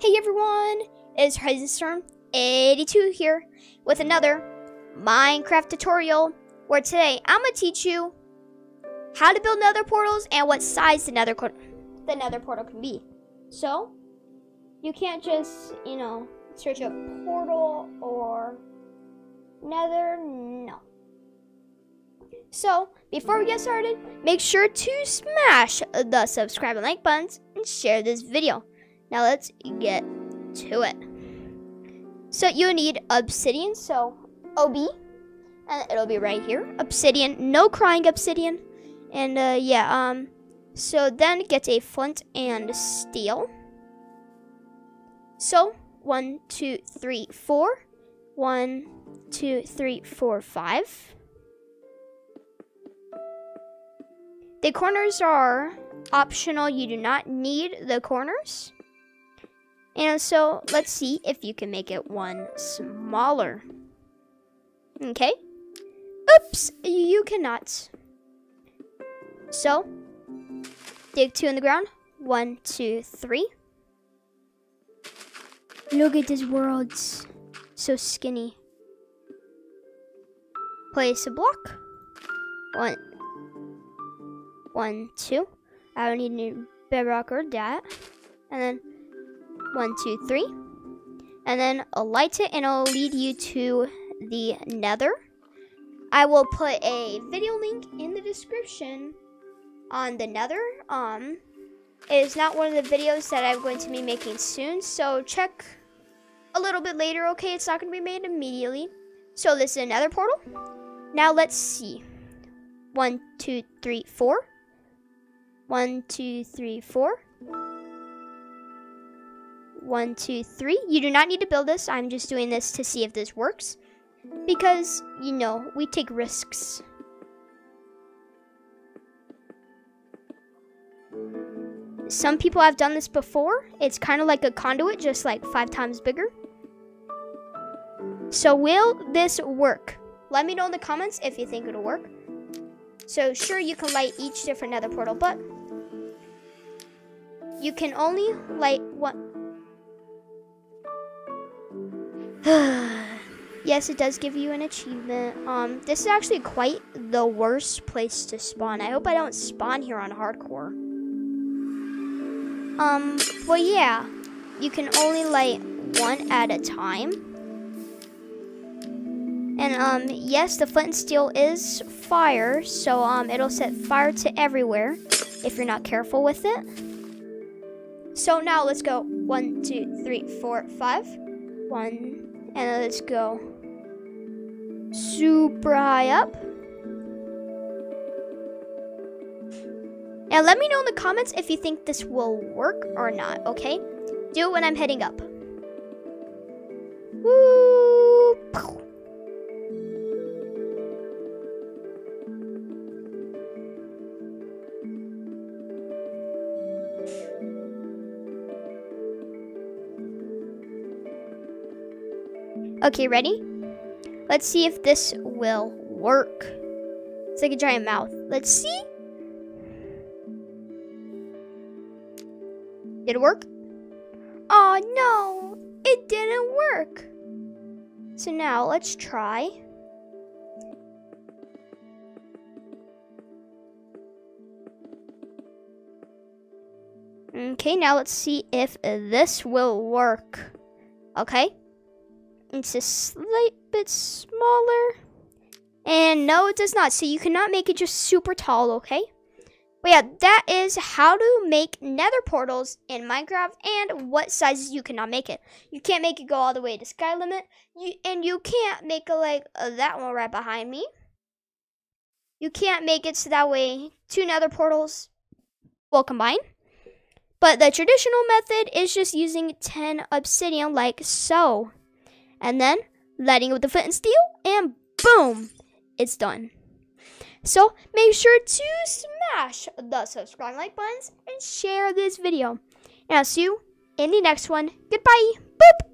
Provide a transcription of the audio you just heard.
Hey everyone, it's HorizonStorm82 here with another Minecraft tutorial where today I'm going to teach you how to build nether portals and what size the nether, the nether portal can be. So, you can't just, you know, search a portal or nether, no. So, before we get started, make sure to smash the subscribe and like buttons and share this video. Now let's get to it. So you need obsidian, so OB, and it'll be right here. Obsidian, no crying obsidian. And uh, yeah, um, so then get a flint and steel. So one, two, three, four. One, two, three, four, five. The corners are optional. You do not need the corners. And so let's see if you can make it one smaller. Okay. Oops, you cannot. So, dig two in the ground. One, two, three. Look at this world. So skinny. Place a block. One, one, two. I don't need any bedrock or that. And then one, two, three. And then I'll light it and it'll lead you to the nether. I will put a video link in the description on the nether. Um, it is not one of the videos that I'm going to be making soon, so check a little bit later, okay? It's not going to be made immediately. So this is another portal. Now let's see. One, two, three, four. One, two, three, four. One, two, three. You do not need to build this. I'm just doing this to see if this works. Because, you know, we take risks. Some people have done this before. It's kind of like a conduit, just like five times bigger. So will this work? Let me know in the comments if you think it'll work. So sure, you can light each different nether portal, but you can only light one. yes, it does give you an achievement. Um, this is actually quite the worst place to spawn. I hope I don't spawn here on hardcore. Um, but yeah, you can only light one at a time. And um, yes, the flint and steel is fire, so um, it'll set fire to everywhere if you're not careful with it. So now let's go. One, two, three, four, five. One, and let's go super high up. Now let me know in the comments if you think this will work or not, okay? Do it when I'm heading up. Okay, ready? Let's see if this will work. It's like a giant mouth. Let's see. Did it work? Oh no, it didn't work. So now let's try. Okay, now let's see if this will work. Okay. It's a slight bit smaller. And no, it does not. So you cannot make it just super tall, okay? But yeah, that is how to make nether portals in Minecraft and what sizes you cannot make it. You can't make it go all the way to sky limit. You, and you can't make it like uh, that one right behind me. You can't make it so that way two nether portals will combine. But the traditional method is just using 10 obsidian like so and then lighting it with the flint and steel, and boom, it's done. So make sure to smash the subscribe like buttons and share this video. And I'll see you in the next one. Goodbye. Boop.